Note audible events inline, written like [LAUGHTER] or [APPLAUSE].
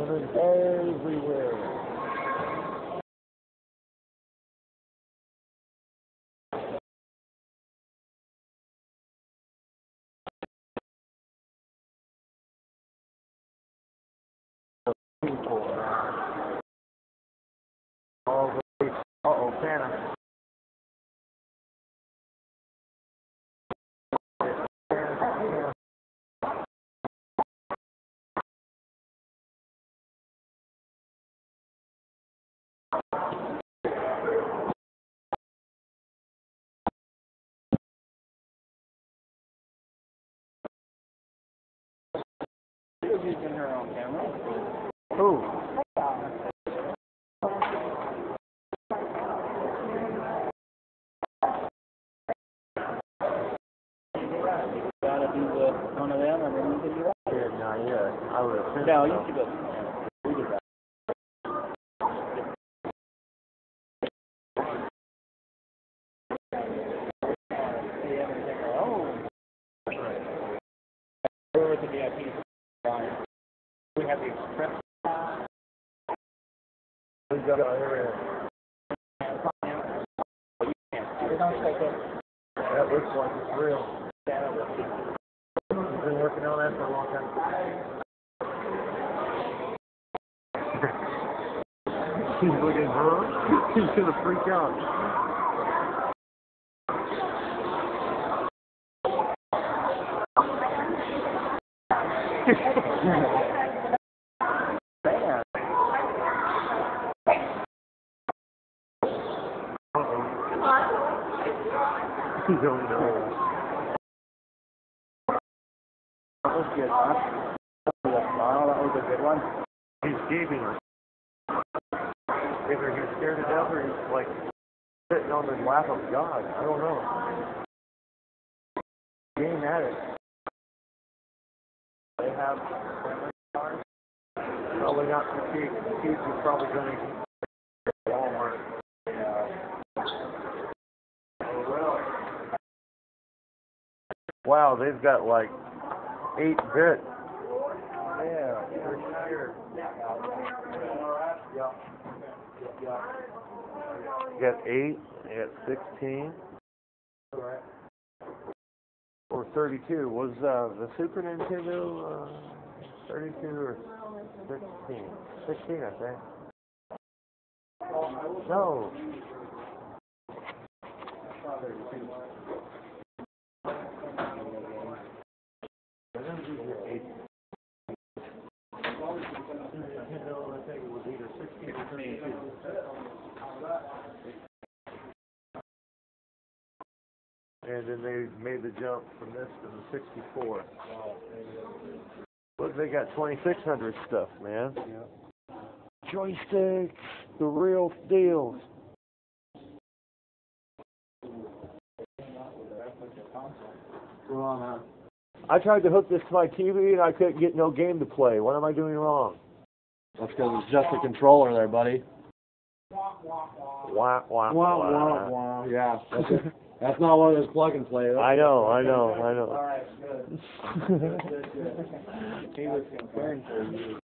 everywhere. Way. Uh-oh, Santa. Using her own camera. Who? Gotta do the, one of them and then you can do that. Yeah, not yet. I would have No, you should go. We did that. Oh. We're the VIP. We have the. Who's got our area? That looks like it's real. You've been working on that for a long [LAUGHS] time. She's looking, huh? She's gonna freak out. Man. Uh-oh. You don't know. That was good, huh? That was a good one. He's gaping. Either he's scared to death or he's like sitting on the lap of God. I don't know. Game at it have cars. Probably not for kids. Kids are probably going to Walmart. Wow, they've got like eight bit. Yeah, for sure. Yeah. You got eight, you got sixteen. All right. 32 was uh, the Super Nintendo uh, 32 or 16? 16, I think. No. Nintendo, I 32. And then they made the jump from this to the 64. Look, they got 2600 stuff, man. Yeah. Joysticks, the real deal. Go on, huh? I tried to hook this to my TV and I couldn't get no game to play. What am I doing wrong? That's because it's just a controller there, buddy. Wah, wah, Wah, wah. wah, wah. Yeah, [LAUGHS] that's, not one of those plug and play. I know, I know, I know. All right, good. [LAUGHS] Good, good, good. He was concerned for you.